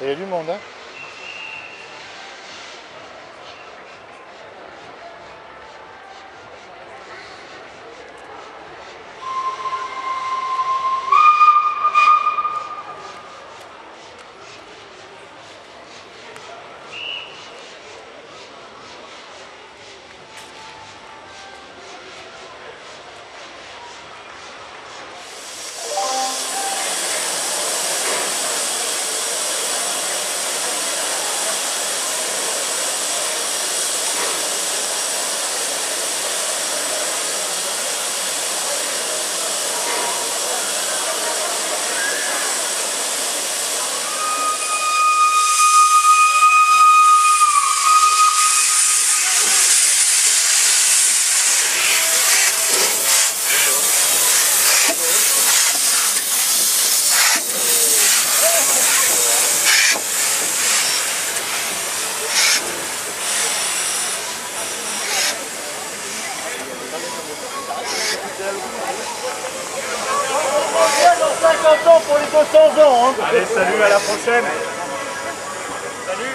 Il y a du monde, hein. 50 ans pour les 200 ans. Allez, salut, à la prochaine. Salut.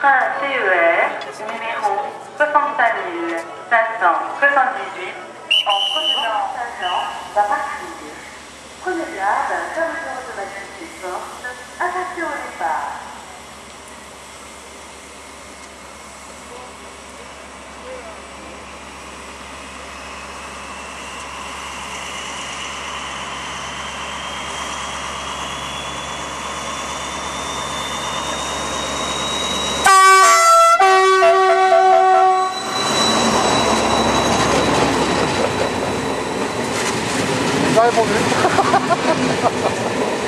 Train TER numéro 65 578 en provenance Saint-Jean va partir. Prenez garde, 날 보기